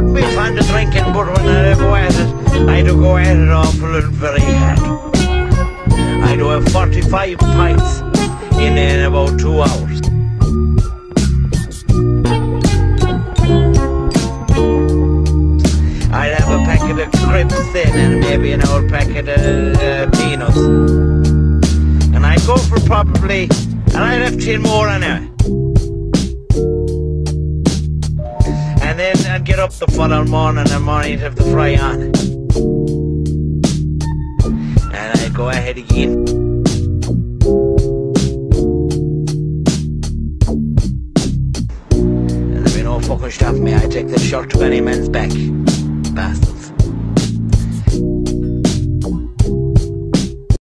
on the drinking, but when I go at it, I do go at it awful and very hard. I do have 45 pints in, in about two hours. I'd have a packet of crisps then and maybe an old packet of uh, peanuts. And I'd go for probably, and I'd have 10 more anyway. And then I'd get up the following morning and morning to have the fry on. And I'd go ahead again. And there'd be no fucking stopping me. I'd take the shirt to any man's back. Bastard.